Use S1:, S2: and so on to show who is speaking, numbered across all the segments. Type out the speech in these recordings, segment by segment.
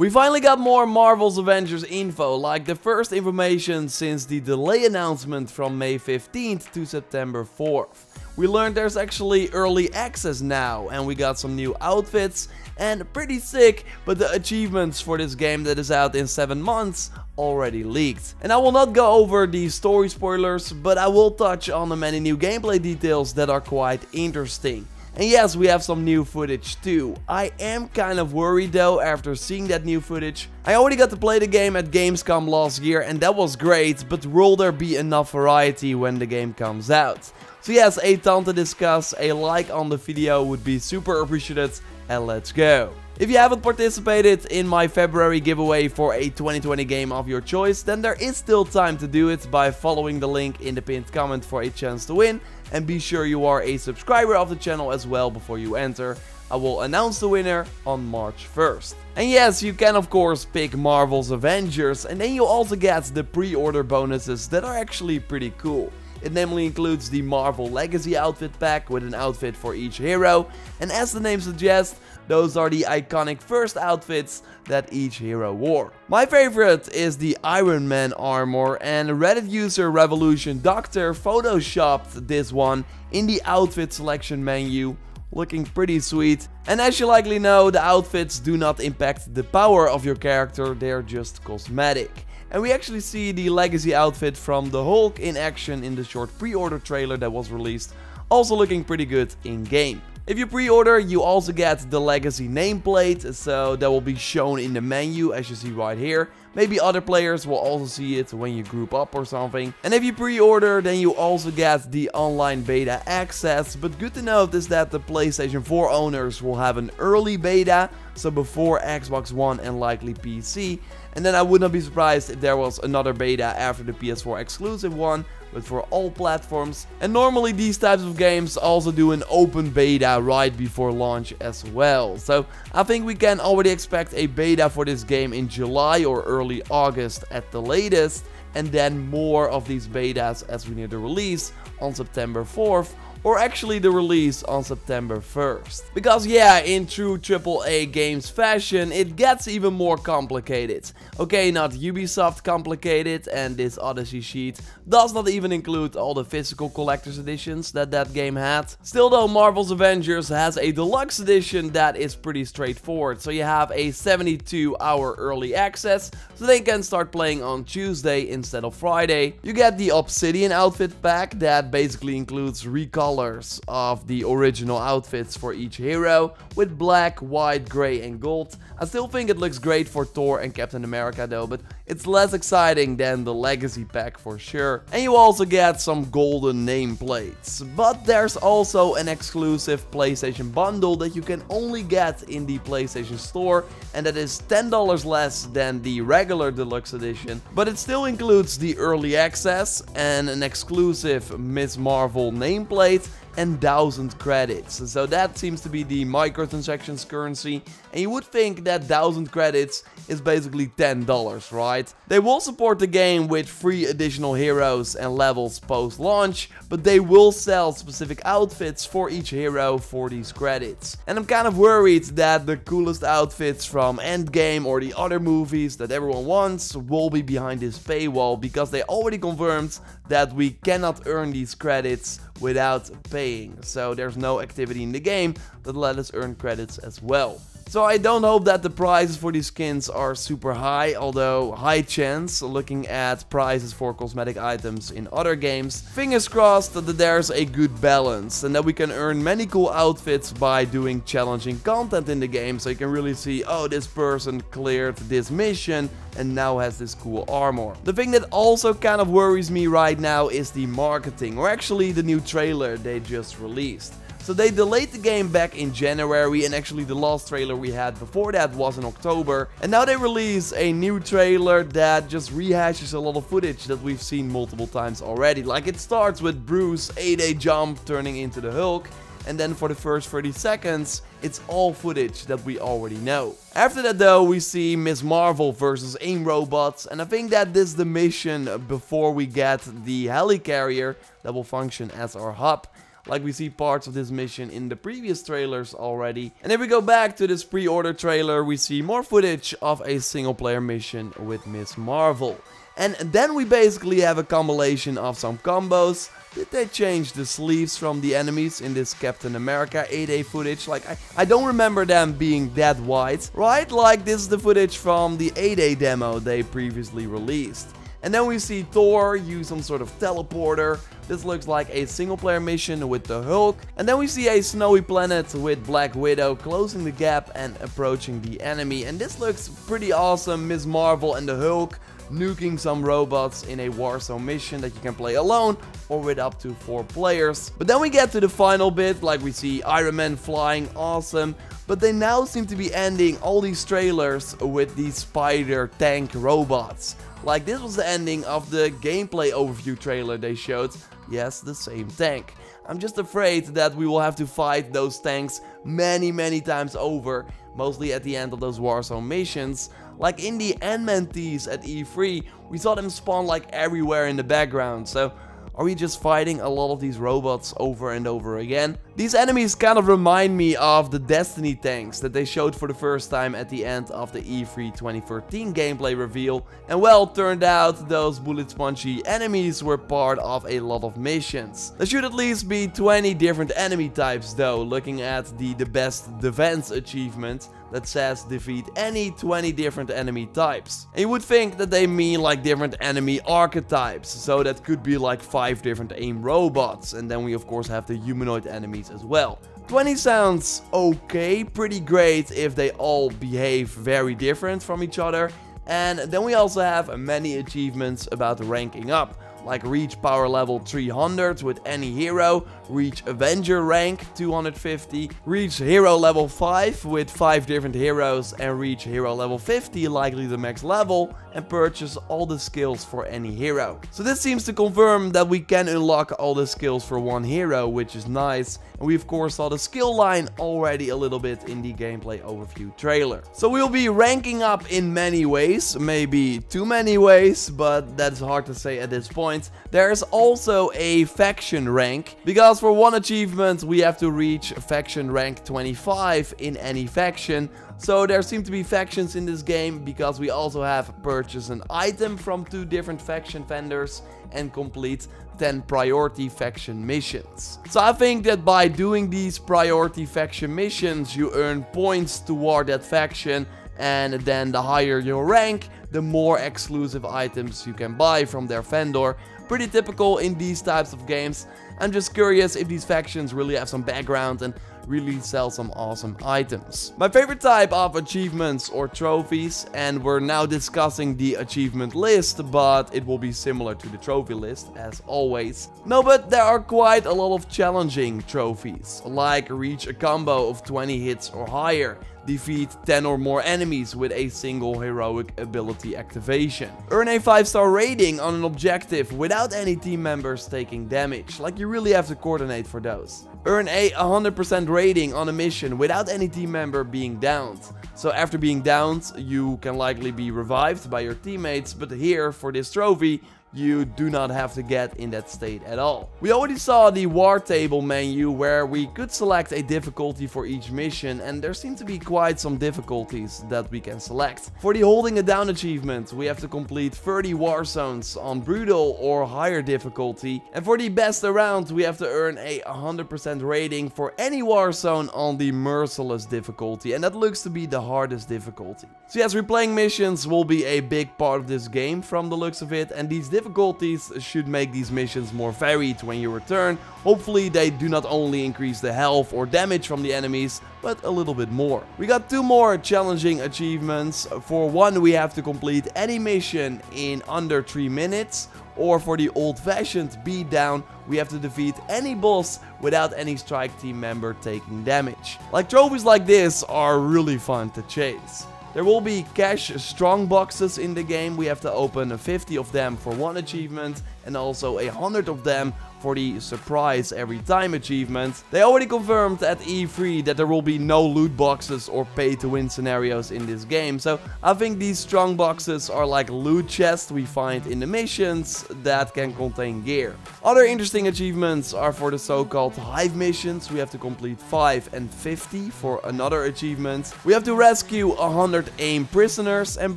S1: We finally got more Marvel's Avengers info, like the first information since the delay announcement from May 15th to September 4th. We learned there's actually early access now, and we got some new outfits, and pretty sick, but the achievements for this game that is out in 7 months already leaked. And I will not go over the story spoilers, but I will touch on the many new gameplay details that are quite interesting. And yes, we have some new footage too. I am kind of worried though after seeing that new footage. I already got to play the game at Gamescom last year and that was great, but will there be enough variety when the game comes out? So yes, a ton to discuss, a like on the video would be super appreciated and let's go. If you haven't participated in my February giveaway for a 2020 game of your choice, then there is still time to do it by following the link in the pinned comment for a chance to win. And be sure you are a subscriber of the channel as well before you enter. I will announce the winner on March 1st. And yes, you can of course pick Marvel's Avengers and then you also get the pre-order bonuses that are actually pretty cool. It namely includes the Marvel Legacy outfit pack with an outfit for each hero. And as the name suggests, those are the iconic first outfits that each hero wore. My favorite is the Iron Man armor and Reddit user Revolution Doctor photoshopped this one in the outfit selection menu looking pretty sweet. And as you likely know, the outfits do not impact the power of your character, they're just cosmetic. And we actually see the legacy outfit from the Hulk in action in the short pre-order trailer that was released, also looking pretty good in game. If you pre-order, you also get the legacy nameplate, so that will be shown in the menu as you see right here. Maybe other players will also see it when you group up or something. And if you pre-order, then you also get the online beta access. But good to note is that the PlayStation 4 owners will have an early beta, so before Xbox One and likely PC. And then I would not be surprised if there was another beta after the PS4 exclusive one, but for all platforms. And normally these types of games also do an open beta right before launch as well. So I think we can already expect a beta for this game in July or early August at the latest. And then more of these betas as we near the release on September 4th or actually the release on September 1st. Because yeah, in true AAA games fashion, it gets even more complicated. Okay, not Ubisoft complicated, and this Odyssey sheet does not even include all the physical collector's editions that that game had. Still though, Marvel's Avengers has a deluxe edition that is pretty straightforward, so you have a 72 hour early access, so they can start playing on Tuesday instead of Friday. You get the Obsidian outfit pack that basically includes recall colors of the original outfits for each hero with black, white, grey and gold. I still think it looks great for Thor and Captain America though, but it's less exciting than the Legacy pack for sure. And you also get some golden nameplates. But there's also an exclusive PlayStation bundle that you can only get in the PlayStation Store and that is $10 less than the regular deluxe edition. But it still includes the early access and an exclusive Ms. Marvel nameplate live and 1000 credits. So that seems to be the microtransactions currency. And you would think that 1000 credits is basically $10, right? They will support the game with free additional heroes and levels post-launch, but they will sell specific outfits for each hero for these credits. And I'm kind of worried that the coolest outfits from Endgame or the other movies that everyone wants will be behind this paywall because they already confirmed that we cannot earn these credits without paying. So there's no activity in the game that let us earn credits as well. So I don't hope that the prices for these skins are super high, although high chance looking at prices for cosmetic items in other games. Fingers crossed that there's a good balance and that we can earn many cool outfits by doing challenging content in the game so you can really see, oh this person cleared this mission and now has this cool armor. The thing that also kind of worries me right now is the marketing, or actually the new trailer they just released. So they delayed the game back in January and actually the last trailer we had before that was in October. And now they release a new trailer that just rehashes a lot of footage that we've seen multiple times already. Like it starts with Bruce A-Day jump turning into the Hulk and then for the first 30 seconds, it's all footage that we already know. After that though, we see Ms. Marvel versus AIM robots, and I think that this is the mission before we get the helicarrier that will function as our hub. like we see parts of this mission in the previous trailers already. And if we go back to this pre-order trailer, we see more footage of a single player mission with Miss Marvel. And then we basically have a compilation of some combos. Did they change the sleeves from the enemies in this Captain America A-Day footage? Like, I, I don't remember them being that wide, right? Like, this is the footage from the A-Day demo they previously released. And then we see Thor use some sort of teleporter. This looks like a single player mission with the Hulk. And then we see a snowy planet with Black Widow closing the gap and approaching the enemy. And this looks pretty awesome. Ms. Marvel and the Hulk nuking some robots in a Warzone mission that you can play alone or with up to 4 players. But then we get to the final bit, like we see Iron Man flying, awesome. But they now seem to be ending all these trailers with these spider tank robots. Like this was the ending of the gameplay overview trailer they showed. Yes, the same tank. I'm just afraid that we will have to fight those tanks many many times over, mostly at the end of those Warzone missions. Like in the Ant-Man at E3, we saw them spawn like everywhere in the background, so are we just fighting a lot of these robots over and over again? These enemies kind of remind me of the Destiny tanks that they showed for the first time at the end of the E3 2013 gameplay reveal. And well, turned out those bullet spongy enemies were part of a lot of missions. There should at least be 20 different enemy types though, looking at the, the best defense achievement that says defeat any 20 different enemy types. And you would think that they mean like different enemy archetypes, so that could be like 5 different AIM robots, and then we of course have the humanoid enemies as well. 20 sounds okay, pretty great if they all behave very different from each other, and then we also have many achievements about ranking up like reach power level 300 with any hero, reach Avenger rank 250, reach hero level 5 with 5 different heroes. And reach hero level 50 likely the max level and purchase all the skills for any hero. So this seems to confirm that we can unlock all the skills for one hero which is nice and we of course saw the skill line already a little bit in the gameplay overview trailer. So we'll be ranking up in many ways, maybe too many ways, but that's hard to say at this point. There's also a faction rank, because for one achievement we have to reach faction rank 25 in any faction, so there seem to be factions in this game because we also have purchase an item from two different faction vendors and complete 10 priority faction missions. So I think that by doing these priority faction missions you earn points toward that faction and then the higher your rank, the more exclusive items you can buy from their vendor. Pretty typical in these types of games. I'm just curious if these factions really have some background and really sell some awesome items. My favorite type of achievements or trophies, and we're now discussing the achievement list, but it will be similar to the trophy list as always. No, but there are quite a lot of challenging trophies, like reach a combo of 20 hits or higher, defeat 10 or more enemies with a single heroic ability activation. Earn a 5 star rating on an objective without any team members taking damage, like you really have to coordinate for those. Earn a 100% rating on a mission without any team member being downed. So after being downed, you can likely be revived by your teammates, but here, for this trophy, you do not have to get in that state at all. We already saw the war table menu where we could select a difficulty for each mission and there seem to be quite some difficulties that we can select. For the holding a down achievement we have to complete 30 war zones on brutal or higher difficulty and for the best around we have to earn a 100% rating for any war zone on the merciless difficulty and that looks to be the hardest difficulty. So yes, replaying missions will be a big part of this game from the looks of it and these difficulties should make these missions more varied when you return. Hopefully they do not only increase the health or damage from the enemies, but a little bit more. We got two more challenging achievements. For one we have to complete any mission in under 3 minutes. Or for the old-fashioned beatdown, we have to defeat any boss without any strike team member taking damage. Like trophies like this are really fun to chase. There will be cash strong boxes in the game. We have to open 50 of them for one achievement and also 100 of them for the surprise every time achievement. They already confirmed at E3 that there will be no loot boxes or pay to win scenarios in this game. So I think these strong boxes are like loot chests we find in the missions that can contain gear. Other interesting achievements are for the so-called hive missions. We have to complete 5 and 50 for another achievement. We have to rescue 100 AIM prisoners and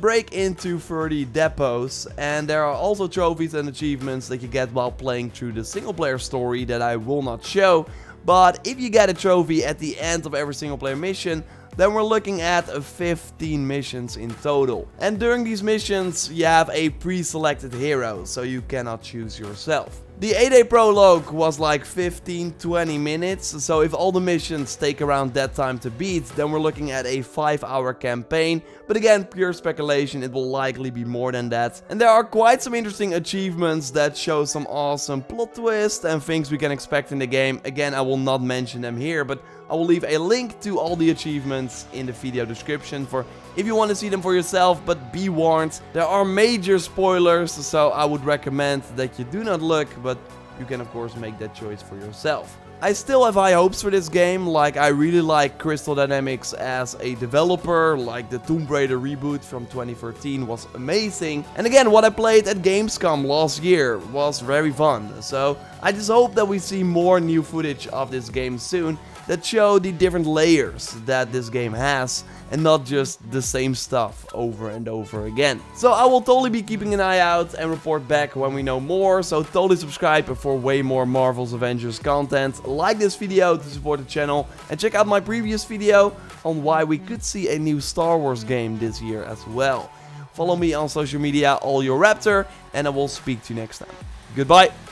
S1: break into 30 depots. And there are also trophies and achievements that you get while playing through the single player story that I will not show. But if you get a trophy at the end of every single player mission, then we're looking at 15 missions in total. And during these missions, you have a pre-selected hero, so you cannot choose yourself. The A-Day prologue was like 15-20 minutes, so if all the missions take around that time to beat, then we're looking at a 5 hour campaign, but again, pure speculation, it will likely be more than that. And there are quite some interesting achievements that show some awesome plot twists and things we can expect in the game. Again, I will not mention them here, but I will leave a link to all the achievements in the video description for if you want to see them for yourself, but be warned, there are major spoilers, so I would recommend that you do not look, but you can of course make that choice for yourself. I still have high hopes for this game, like I really like Crystal Dynamics as a developer, like the Tomb Raider reboot from 2013 was amazing. And again, what I played at Gamescom last year was very fun, so I just hope that we see more new footage of this game soon that show the different layers that this game has and not just the same stuff over and over again. So I will totally be keeping an eye out and report back when we know more, so totally subscribe for way more Marvel's Avengers content. Like this video to support the channel and check out my previous video on why we could see a new Star Wars game this year as well. Follow me on social media, JorRaptor, and I will speak to you next time. Goodbye!